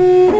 Mm-hmm.